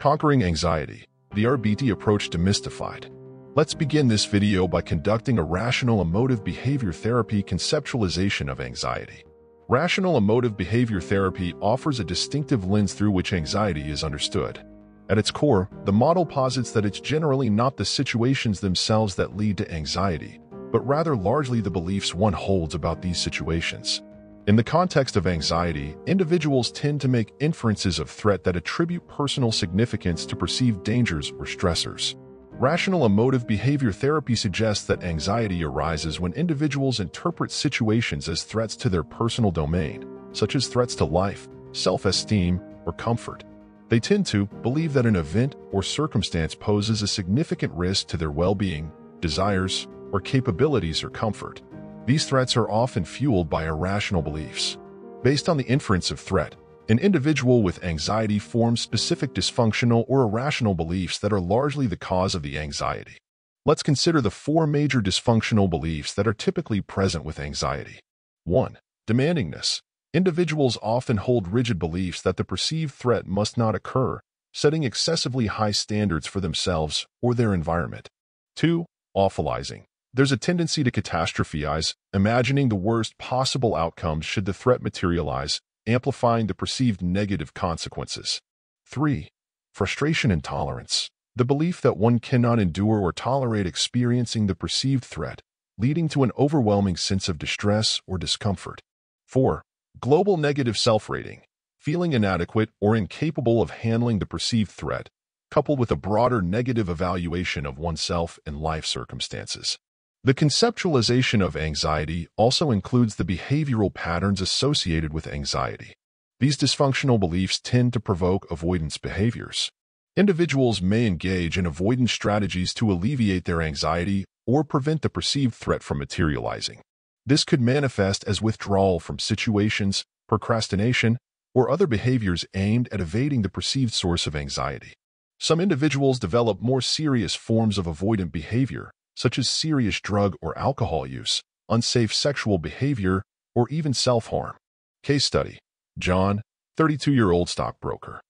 Conquering Anxiety, the REBT approach demystified. Let's begin this video by conducting a rational emotive behavior therapy conceptualization of anxiety. Rational emotive behavior therapy offers a distinctive lens through which anxiety is understood. At its core, the model posits that it's generally not the situations themselves that lead to anxiety, but rather largely the beliefs one holds about these situations. In the context of anxiety, individuals tend to make inferences of threat that attribute personal significance to perceived dangers or stressors. Rational emotive behavior therapy suggests that anxiety arises when individuals interpret situations as threats to their personal domain, such as threats to life, self-esteem, or comfort. They tend to believe that an event or circumstance poses a significant risk to their well-being, desires, or capabilities or comfort. These threats are often fueled by irrational beliefs. Based on the inference of threat, an individual with anxiety forms specific dysfunctional or irrational beliefs that are largely the cause of the anxiety. Let's consider the four major dysfunctional beliefs that are typically present with anxiety. 1. Demandingness. Individuals often hold rigid beliefs that the perceived threat must not occur, setting excessively high standards for themselves or their environment. 2. Awfulizing. There's a tendency to catastrophize, imagining the worst possible outcomes should the threat materialize, amplifying the perceived negative consequences. 3. Frustration intolerance. The belief that one cannot endure or tolerate experiencing the perceived threat, leading to an overwhelming sense of distress or discomfort. 4. Global negative self-rating. Feeling inadequate or incapable of handling the perceived threat, coupled with a broader negative evaluation of oneself and life circumstances. The conceptualization of anxiety also includes the behavioral patterns associated with anxiety. These dysfunctional beliefs tend to provoke avoidance behaviors. Individuals may engage in avoidance strategies to alleviate their anxiety or prevent the perceived threat from materializing. This could manifest as withdrawal from situations, procrastination, or other behaviors aimed at evading the perceived source of anxiety. Some individuals develop more serious forms of avoidant behavior, such as serious drug or alcohol use, unsafe sexual behavior, or even self-harm. Case study. John, 32-year-old stockbroker.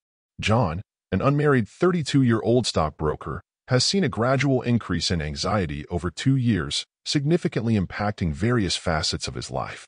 John, an unmarried 32-year-old stockbroker, has seen a gradual increase in anxiety over two years, significantly impacting various facets of his life.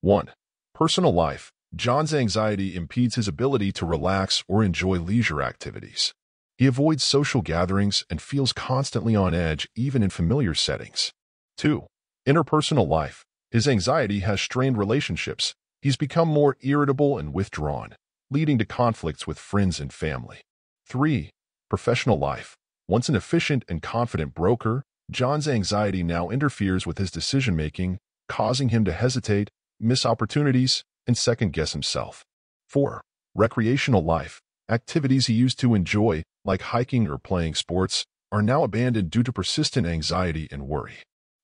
1. Personal life. John's anxiety impedes his ability to relax or enjoy leisure activities. He avoids social gatherings and feels constantly on edge even in familiar settings. 2. Interpersonal life. His anxiety has strained relationships. He's become more irritable and withdrawn, leading to conflicts with friends and family. 3. Professional life. Once an efficient and confident broker, John's anxiety now interferes with his decision-making, causing him to hesitate, miss opportunities, and second-guess himself. 4. Recreational life. Activities he used to enjoy, like hiking or playing sports, are now abandoned due to persistent anxiety and worry.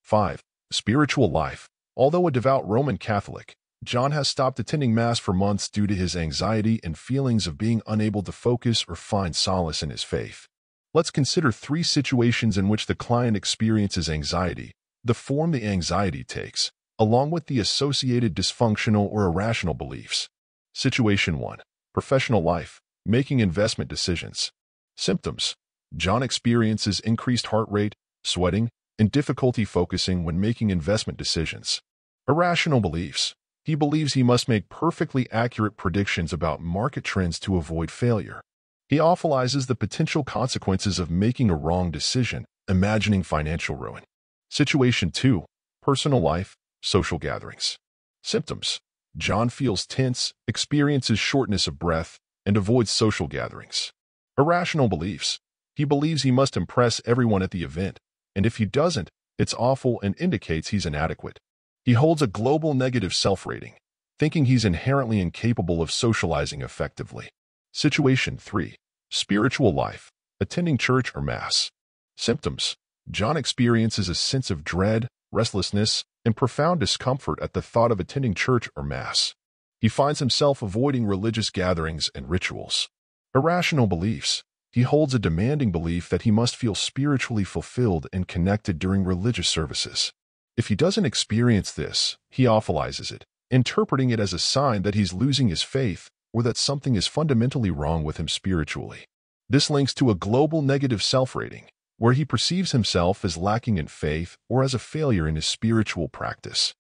5. Spiritual life. Although a devout Roman Catholic, John has stopped attending Mass for months due to his anxiety and feelings of being unable to focus or find solace in his faith. Let's consider three situations in which the client experiences anxiety, the form the anxiety takes, along with the associated dysfunctional or irrational beliefs. Situation 1. Professional life, making investment decisions. Symptoms. John experiences increased heart rate, sweating, and difficulty focusing when making investment decisions. Irrational beliefs. He believes he must make perfectly accurate predictions about market trends to avoid failure. He awfulizes the potential consequences of making a wrong decision, imagining financial ruin. Situation 2. Personal life, social gatherings. Symptoms. John feels tense, experiences shortness of breath, and avoids social gatherings. Irrational beliefs. He believes he must impress everyone at the event, and if he doesn't, it's awful and indicates he's inadequate. He holds a global negative self-rating, thinking he's inherently incapable of socializing effectively. Situation 3. Spiritual life. Attending church or mass. Symptoms. John experiences a sense of dread, restlessness, and profound discomfort at the thought of attending church or mass. He finds himself avoiding religious gatherings and rituals. Irrational beliefs. He holds a demanding belief that he must feel spiritually fulfilled and connected during religious services. If he doesn't experience this, he awfulizes it, interpreting it as a sign that he's losing his faith or that something is fundamentally wrong with him spiritually. This links to a global negative self-rating, where he perceives himself as lacking in faith or as a failure in his spiritual practice.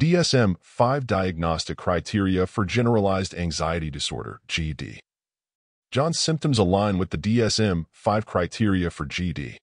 DSM-5 Diagnostic Criteria for Generalized Anxiety Disorder, GAD. John's symptoms align with the DSM-5 criteria for GAD.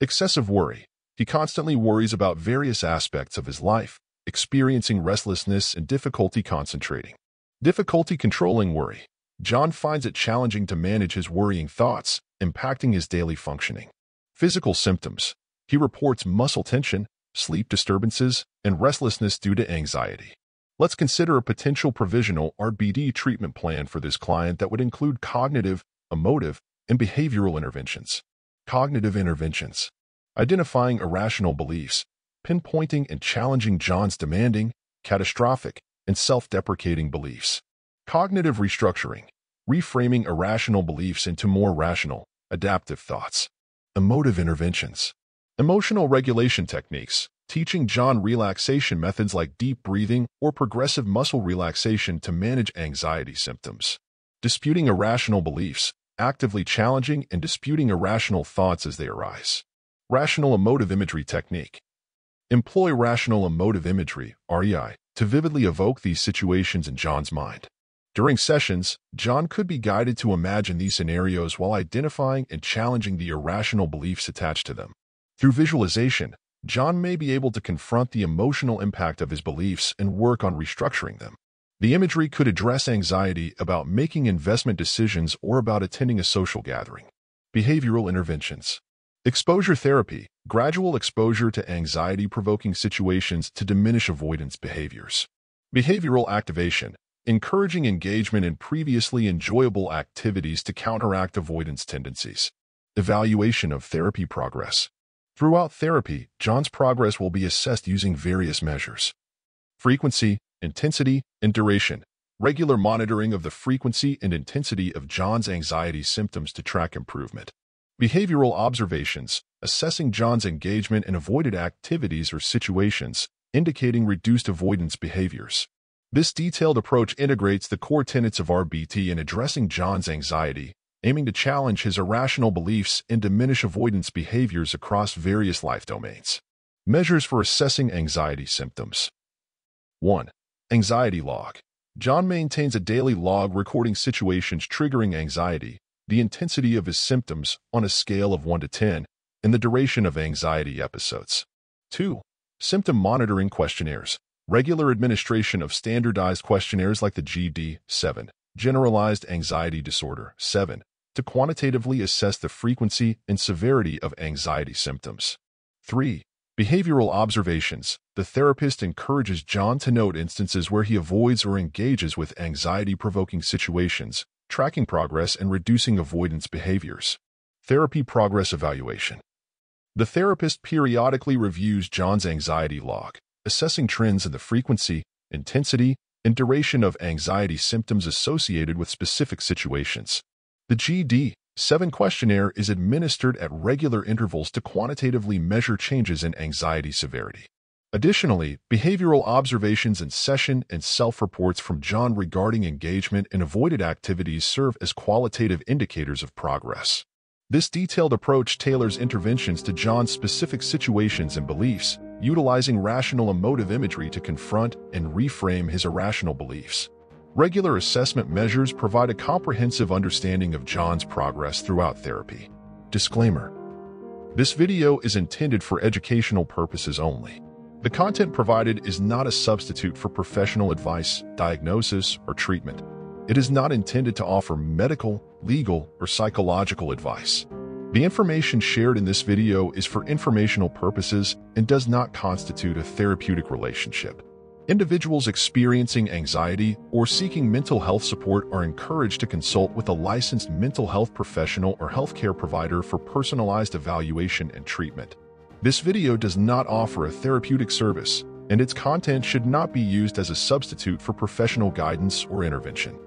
Excessive worry. He constantly worries about various aspects of his life, experiencing restlessness and difficulty concentrating. Difficulty controlling worry. John finds it challenging to manage his worrying thoughts, impacting his daily functioning. Physical symptoms. He reports muscle tension, sleep disturbances, and restlessness due to anxiety. Let's consider a potential provisional REBT treatment plan for this client that would include cognitive, emotive, and behavioral interventions. Cognitive interventions. Identifying irrational beliefs, pinpointing and challenging John's demanding, catastrophic, and self-deprecating beliefs. Cognitive restructuring, reframing irrational beliefs into more rational, adaptive thoughts. Emotive interventions, emotional regulation techniques, teaching John relaxation methods like deep breathing or progressive muscle relaxation to manage anxiety symptoms. Disputing irrational beliefs, actively challenging and disputing irrational thoughts as they arise. Rational emotive imagery technique, Employ rational emotive imagery, REI, to vividly evoke these situations in John's mind. During sessions, John could be guided to imagine these scenarios while identifying and challenging the irrational beliefs attached to them. Through visualization, John may be able to confront the emotional impact of his beliefs and work on restructuring them. The imagery could address anxiety about making investment decisions or about attending a social gathering. Behavioral interventions. Exposure therapy, gradual exposure to anxiety-provoking situations to diminish avoidance behaviors. Behavioral activation, encouraging engagement in previously enjoyable activities to counteract avoidance tendencies. Evaluation of therapy progress. Throughout therapy, John's progress will be assessed using various measures. Frequency, intensity, and duration. Regular monitoring of the frequency and intensity of John's anxiety symptoms to track improvement. Behavioral observations, assessing John's engagement in avoided activities or situations, indicating reduced avoidance behaviors. This detailed approach integrates the core tenets of REBT in addressing John's anxiety, aiming to challenge his irrational beliefs and diminish avoidance behaviors across various life domains. Measures for assessing anxiety symptoms. 1. Anxiety log. John maintains a daily log recording situations triggering anxiety, the intensity of his symptoms on a scale of 1 to 10, and the duration of anxiety episodes. 2. Symptom monitoring questionnaires. Regular administration of standardized questionnaires like the GAD-7, Generalized Anxiety Disorder 7, to quantitatively assess the frequency and severity of anxiety symptoms. 3. Behavioral observations. The therapist encourages John to note instances where he avoids or engages with anxiety-provoking situations tracking progress and reducing avoidance behaviors. Therapy Progress Evaluation The therapist periodically reviews John's anxiety log, assessing trends in the frequency, intensity, and duration of anxiety symptoms associated with specific situations. The GAD-7 questionnaire is administered at regular intervals to quantitatively measure changes in anxiety severity. Additionally, behavioral observations in session and self-reports from John regarding engagement and avoided activities serve as qualitative indicators of progress. This detailed approach tailors interventions to John's specific situations and beliefs, utilizing rational emotive imagery to confront and reframe his irrational beliefs. Regular assessment measures provide a comprehensive understanding of John's progress throughout therapy. Disclaimer. This video is intended for educational purposes only. The content provided is not a substitute for professional advice, diagnosis, or treatment. It is not intended to offer medical, legal, or psychological advice. The information shared in this video is for informational purposes and does not constitute a therapeutic relationship. Individuals experiencing anxiety or seeking mental health support are encouraged to consult with a licensed mental health professional or healthcare provider for personalized evaluation and treatment. This video does not offer a therapeutic service, and its content should not be used as a substitute for professional guidance or intervention.